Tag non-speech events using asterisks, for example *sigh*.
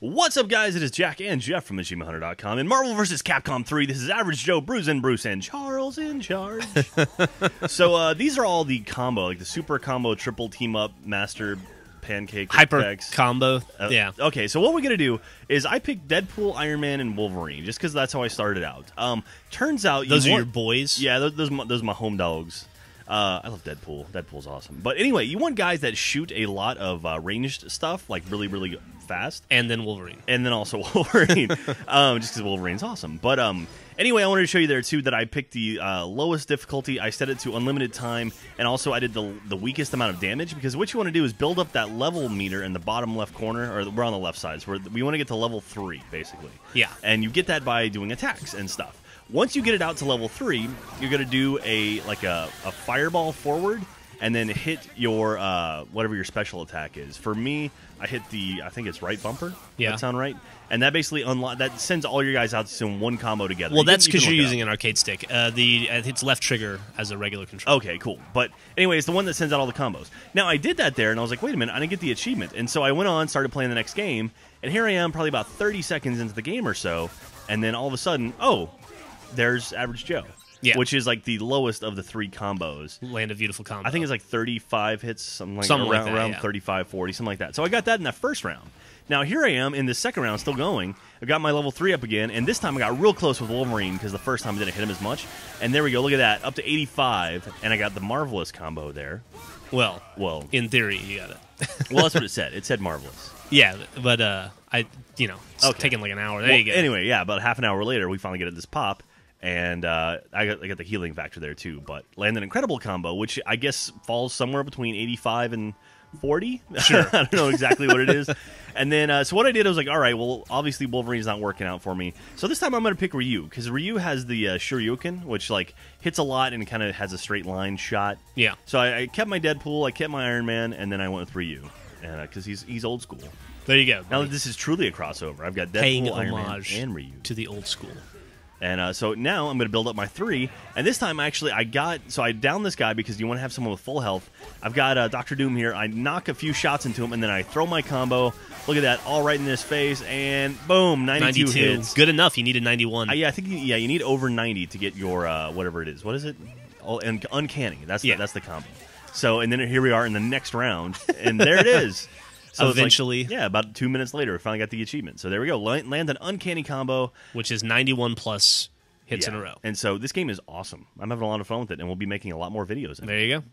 What's up, guys? It is Jack and Geoff from AchievementHunter.com. In Marvel vs. Capcom 3, this is Average Joe, Brusin' Bruce, and Charles in charge. *laughs* so uh, these are all the combo, like the super combo, triple team up, master pancake, Hyper effects. combo. Uh, yeah. Okay, so what we're gonna do is I picked Deadpool, Iron Man, and Wolverine just because that's how I started out. Um, turns out Those you are want- your boys. Yeah, those, those, are my, those are my home dogs. Uh, I love Deadpool. Deadpool's awesome. But anyway, you want guys that shoot a lot of uh, ranged stuff, like really, really fast And then Wolverine. and then also *laughs* Wolverine, um, just because Wolverine's awesome. But um, anyway, I wanted to show you there too that I picked the uh, lowest difficulty. I set it to unlimited time, and also I did the the weakest amount of damage because what you want to do is build up that level meter in the bottom left corner, or we're on the left side, so we're, we want to get to level three basically. Yeah. and you get that by doing attacks and stuff. Once you get it out to level three, you're gonna do a like a, a fireball forward and then hit your uh, whatever your special attack is. For me, I hit the I think it's right bumper. Yeah. that sound right? And that basically unlock that sends all your guys out to in one combo together. Well, You that's because can you're using an arcade stick. Uh, the it's left trigger as a regular control. Okay, cool. But anyway, it's the one that sends out all the combos. Now I did that there, and I was like, wait a minute, I didn't get the achievement. And so I went on, started playing the next game, and here I am, probably about 30 seconds into the game or so, and then all of a sudden, oh, there's Average Joe. Yeah. Which is like the lowest of the three combos. Land of Beautiful combo. I think it's like 35 hits, something like Something like around, that, around yeah. 35, 40, something like that. So I got that in that first round. Now here I am in the second round, still going. I got my level three up again, and this time I got real close with Wolverine because the first time I didn't hit him as much. And there we go, look at that, up to 85, and I got the marvelous combo there. well, Well, in theory, you got it. *laughs* well, that's what it said. It said marvelous. yeah, but uh, I, you know, it's Okay. taking like an hour. There Well, you go. Anyway, yeah, about half an hour later, we finally get at this pop, and uh, I, got, I got the healing factor there too. But land an incredible combo, which I guess falls somewhere between 85 and 40. Sure. *laughs* I don't know exactly what it is. *laughs* And then, uh, so what I did, I was like, all right, well, obviously Wolverine's not working out for me. So this time I'm going to pick Ryu, because Ryu has the uh, Shoryuken, which like hits a lot and kind of has a straight line shot. Yeah. So I, I kept my Deadpool, I kept my Iron Man, and then I went with Ryu, because he's he's old school. There you go. Now this is truly a crossover. I've got Deadpool, Paying Iron Man, homage and Ryu. to the old school. And uh, so now I'm going to build up my three. And this time, actually, I got so I down this guy because you want to have someone with full health. I've got uh, Doctor Doom here. I knock a few shots into him, and then I throw my combo. Look at that, all right in his face, and boom, 92, 92. hits. Good enough. You needed 91. Uh, yeah, I think you, yeah, you need over 90 to get your uh, whatever it is. What is it? Oh, and uncanny. That's Yeah. the, that's the combo. So and then here we are in the next round, and there it is. *laughs* So it's like- Eventually. yeah, about two minutes later, we finally got the achievement. So there we go. Land, an uncanny combo. which is 91 plus hits in a row. And so this game is awesome. I'm having a lot of fun with it, and we'll be making a lot more videos. In it. There you go.